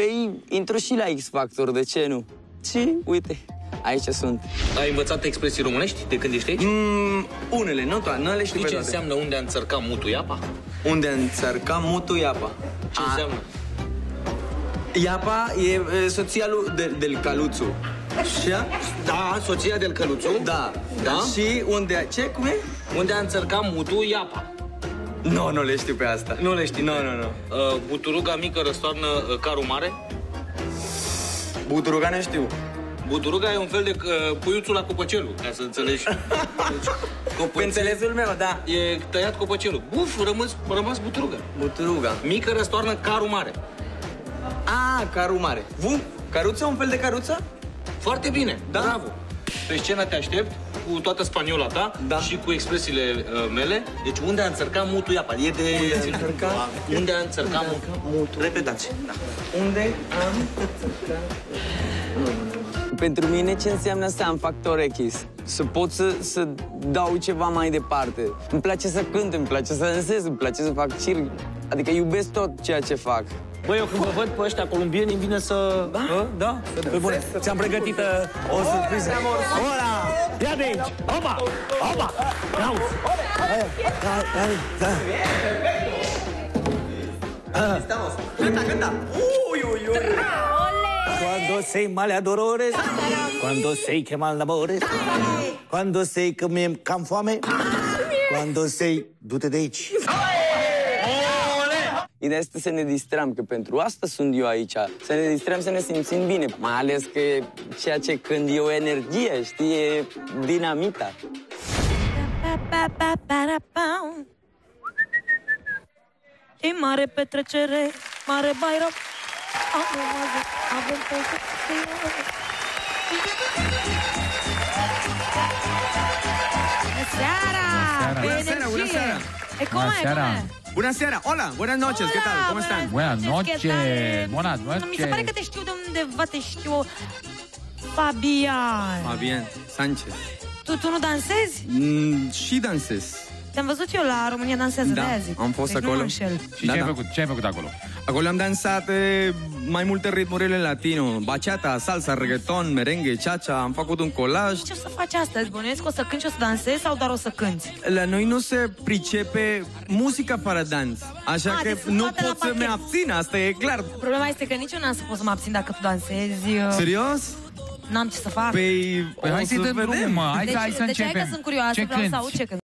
Păi, intru și la X-Factor, de ce nu? Și, uite, aici sunt. Ai învățat expresii românești de când ești aici? Mm, unele, nu toate, nu le știu Știi pe ce toate. înseamnă unde a înțărcat mutul iapa? Unde înțărca mutul iapa. Ce A, înseamnă? Iapa e, e soția lui de, del Caluțu. Și? Da, soția del căluțu. Da. Da? Și unde, ce, cum e? Unde a înțărcat mutul iapa. Nu, nu le știu pe asta. Nu le știi? Nu, nu, nu. Uh, buturuga mică răstoarnă uh, carul mare. Buturuga ne știu. Buturuga e un fel de uh, puiuțul la copăcelul, ca să înțelegi. Deci, Pe înțelesul meu, da. E tăiat copăcelul. Buf, rămas, rămas buturuga. Buturuga. Mică răstoarnă carul mare. A, caru mare. Vu? Caruță? Un fel de caruță? Foarte bine, Da? bravo. Pe scenă te aștept cu toată spaniola ta Da. și cu expresiile uh, mele. Deci unde a înțărcat mutul iapa? E de... Unde a înțărcat? Unde a înțărcat mutul? Repetați. Da. Unde am... Pentru mine ce înseamnă să am factor X? Să pot să, să dau ceva mai departe. Îmi place să cânt, îmi place să dansez, îmi place să fac circ. Adică iubesc tot ceea ce fac. Băi, eu când vă văd pe ăștia columbieni, îmi vine să... Da? Da? Pe bune. Ți-am pregătit uh, o surpriză. Ora! Ia de aici! Opa! Opa! Ia uzi. Aia, da, da, da. Cânta, cânta! Ui, ui, ui! Cuando sei male a dolores, cuando sei che mal amores, cuando sei că mi-e cam foame, cuando sei... Du-te de aici. Ideea este să ne distrăm, că pentru asta sunt eu aici. Să ne distrăm, să ne simțim bine. Mai ales că ceea ce când e o energie, știi, e dinamita. E mare petrecere, mare bairro. Avem, avem, avem petrecere. Bună seara! seara. Pe Bună seara, bună energie. seara. E cum Bună e, seara. cum e? Buenas seara! Hola! Buenas noches! ¿Qué tal? ¿Cómo están? Buenas ¿qué noches, tal? buenas Mi se pare noches. că te știu de undeva, te știu. Fabian. Fabian Sanchez. Tu, tu nu dansezi? Mm, și dansez. Te-am văzut eu la România Dansează, Da, de-aia zic. am fost deci Nu acolo. mă înșel. Și Da, ce ai da. făcut? Ce ai făcut acolo? Acolo am dansat e, mai multe ritmurile latino. Bachata, salsa, reggaeton, merengue, cha-cha. Am făcut un colaj. Ce o să faci astăzi? Bănuiesc că o să cânti și o să dansezi sau doar o să cânti? La noi nu se pricepe muzica fără dans. Așa Ah, că deci sunt nu toate la pot să pachet. mă abțin, asta e clar. Problema este că nici eu n-am să pot să mă abțin dacă tu dansezi. uh, Serios? N-am ce să fac. Păi, Păi o hai să-i să dăm vedem. drumul, mă. Hai, deci, să- hai să deci hai începem. că sunt curioasă, Ce vreau să cânti? aud ce cânti.